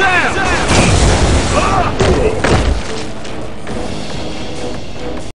sound.